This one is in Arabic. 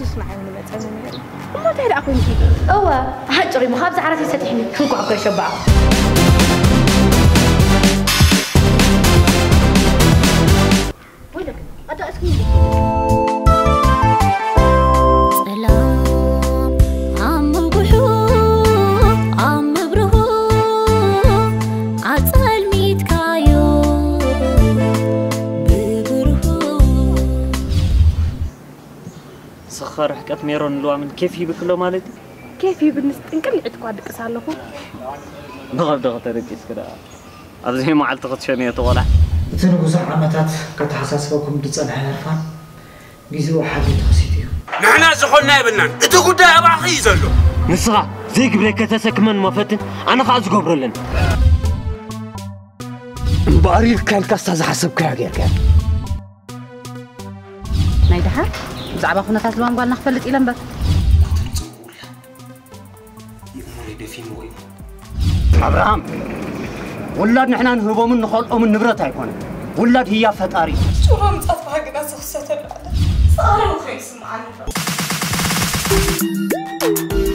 ዝስማዕ እዩ ንመፀ ነገር እሞ እንታይ ደኣ ኮይኑ እወ ሃጭር እዩ ምኻብ ዝዓረት ይሰጢሕኒ ክንቋዕ ኮይ ሸባዕ ንስኻ ርሕቀት ነይሮን ንልዋምን ኬፍ ይብክሎ ማለት እዩ كيف يبنس تنكم عندك وادك سالكو نغرد غتا دكيس كدا ابزي ما علت غت شميه تغلا تنغوز عمتات كتحسسبكم دصنح يرفان غيزو حاجه تخسيتيو نحنا زخنا يبنان انت غدا اباخي يزلو نسرا زي قبلك تسكمن مفتن انا خاز قبرلن بارير كان كاستا زحسبك يا غير بزعبه خونا تازلوان قال نخفلت إلى مبك أبراهام ولاد نحن نهبو من نخل من نبرة تايكون ولاد هي فتاري شو هم تطبع قناس خسات الرعادة صاروا معنا